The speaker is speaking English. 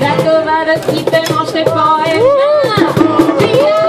Zachować i tę muszę poezję.